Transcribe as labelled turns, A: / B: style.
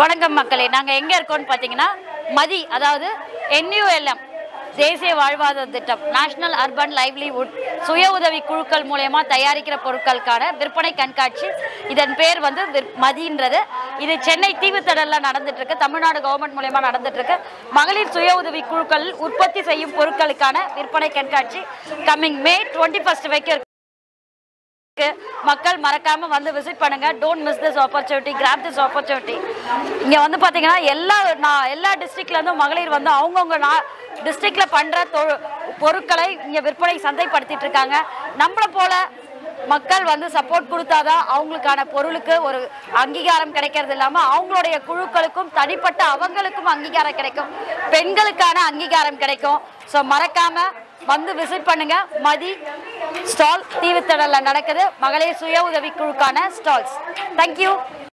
A: வணக்கம் மக்களே நாங்கள் எங்கே இருக்கோம்னு பார்த்தீங்கன்னா மதி அதாவது என்யூஎல்எம் தேசிய வாழ்வாதார திட்டம் நேஷனல் அர்பன் லைவ்லிவுட் சுய உதவி குழுக்கள் மூலயமா தயாரிக்கிற பொருட்களுக்கான விற்பனை கண்காட்சி. இதன் பேர் வந்து மதின்றது. இது சென்னை தீவுத்தடலில் நடந்துட்டுருக்கு தமிழ்நாடு கவர்மெண்ட் மூலயமா நடந்துட்டுருக்கு. மகளிர் சுய உதவி குழுக்கள் உற்பத்தி செய்யும் பொருட்களுக்கான விற்பனை கண்காட்சி கம்மிங் மே டுவெண்ட்டி ஃபர்ஸ்ட் வரைக்கும் மக்கள் மறக்காம வந்து விசிட் பண்ணுங்க. Don't miss this opportunity grab this opportunity இங்க வந்து பாத்தீங்கன்னா எல்லா நான் எல்லா டிஸ்ட்ரிக்ட்ல இருந்தும் மகளிர் வந்து அவங்கவுங்க நான் டிஸ்ட்ரிக்ட்ல பண்ற தொ- பொருட்களை இங்க விற்பனை சந்தைப்படுத்திட்டு இருக்காங்க. நம்மளை போல மக்கள் வந்து சப்போர்ட் கொடுத்தாதான் அவங்களுக்கான பொருளுக்கு ஒரு அங்கீகாரம் கிடைக்கிறது இல்லாமல் அவங்களுடைய குழுக்களுக்கும் தனிப்பட்ட அவங்களுக்கும் அங்கீகாரம் கிடைக்கும். பெண்களுக்கான அங்கீகாரம் கிடைக்கும். ஸோ மறக்காம வந்து விசிட் பண்ணுங்க. மதி ஸ்டால் தீவுத்தடல்ல நடக்குது. மகளிர் சுய உதவி குழுக்கான ஸ்டால்ஸ் தேங்க்யூ